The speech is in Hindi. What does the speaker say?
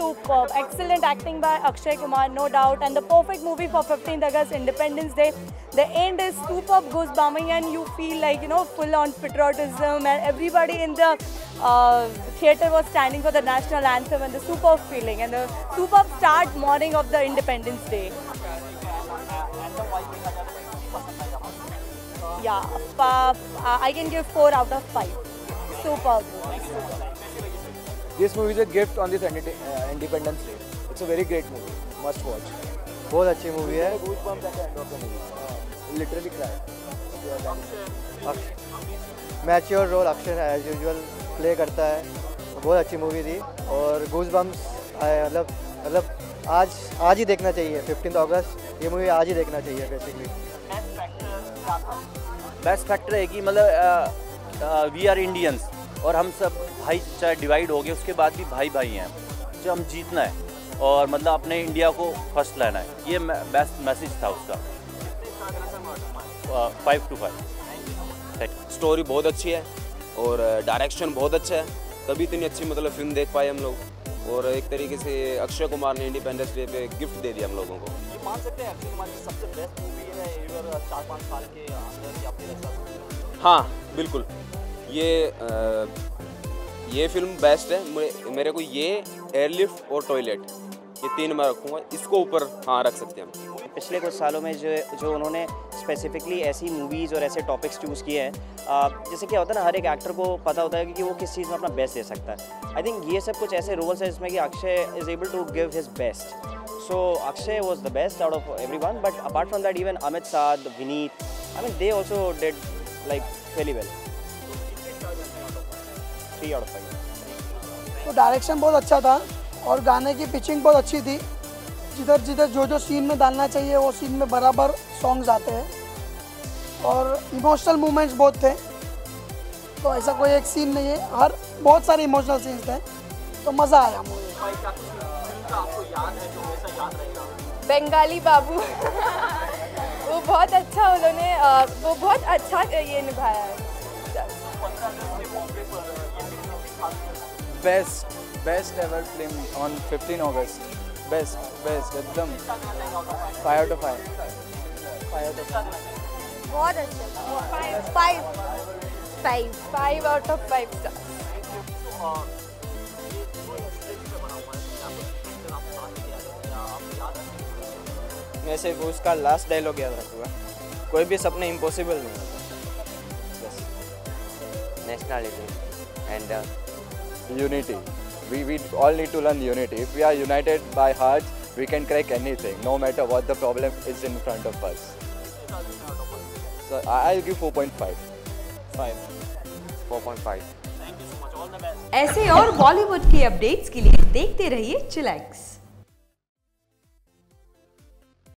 superb. Excellent acting by Akshay Kumar, no doubt, and the perfect movie for 15th August Independence Day. The end is superb, goosebumps, and you feel like you know full on patriotism, and everybody in the uh, theater was standing for the national anthem, and the superb feeling, and the superb start morning of the Independence Day. Yeah, uh, I can give four out of five. Superb. This movie is a gift on this uh, Independence Day. It's a very great movie. Must watch. बहुत अच्छी मूवी है cry. Mature role Akshay as usual play करता है बहुत अच्छी मूवी थी और गूज बम्स मतलब मतलब आज आज ही देखना चाहिए फिफ्टीन अगस्त ये मूवी आज ही देखना चाहिए बेसिकली बेस्ट फैक्टर है कि मतलब वी आर इंडियंस और हम सब भाई चाहे डिवाइड हो गए उसके बाद भी भाई भाई हैं। जो हम जीतना है और मतलब अपने इंडिया को फ़र्स्ट लाना है। ये बेस्ट मैसेज था उसका। फाइव टू फाइव स्टोरी बहुत अच्छी है और डायरेक्शन बहुत अच्छा है। तभी इतनी अच्छी मतलब फ़िल्म देख पाए हम लोग। और एक तरीके से अक्षय कुमार ने इंडिपेंडेंस डे पे गिफ्ट दे दिया हम लोगों को। मान सकते हैं अक्षय कुमार की सबसे बेस्ट मूवी है इवर चार पाँच साल के अंदर या फिर हाँ बिल्कुल। ये आ, ये फ़िल्म बेस्ट है। मेरे, को ये एयरलिफ्ट और टॉयलेट ये तीन मैं रखूँगा। इसको ऊपर हाँ रख सकते हैं हम। पिछले कुछ सालों में जो जो उन्होंने स्पेसिफिकली ऐसी मूवीज़ और ऐसे टॉपिक्स चूज़ किए हैं जैसे क्या होता है ना हर एक एक्टर को पता होता है कि वो किस चीज़ में अपना बेस्ट दे सकता है। आई थिंक ये सब कुछ ऐसे रोल्स हैं जिसमें कि Akshay is able to give his best so Akshay was the best out of every but apart from that even Amit Sadh Vineet I mean they also did like very well three out five. तो डायरेक्शन बहुत अच्छा था और गाने की पिचिंग बहुत अच्छी थी। जिधर जिधर जो जो सीन में डालना चाहिए वो सीन में बराबर सॉन्ग्स आते हैं। और इमोशनल मोमेंट्स बहुत थे। तो ऐसा कोई एक सीन नहीं है। हर बहुत सारे इमोशनल सीन्स थे। तो मज़ा आया मूवी बंगाली बाबू। वो बहुत अच्छा उन्होंने वो बहुत अच्छा ये निभाया है। Best, best ever film on 15 August. Best best एकदम. Five out of five. Five out of बहुत अच्छा। Five five five five out of five सिर्फ़ उसका लास्ट डायलॉग याद रखूँगा। कोई भी सपने इम्पॉसिबल नहीं होता। Nationality and Unity. We, we all need to learn unity. If we are united by heart, we can crack anything, no matter what the problem is in front of us. So I- I'll give 4.5. 5 4.5 ऐसे और बॉलीवुड के अपडेट्स के लिए देखते रहिए चिलैक्स